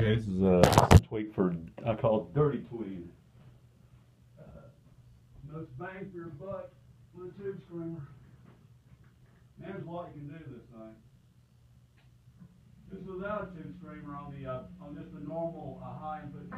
Okay, this is a tweak for, I call it dirty tweed. Uh, most bang for your buck with a tube screamer. There's what you can do with this thing. This is without a tube screamer on the uh, on just the normal uh, high input.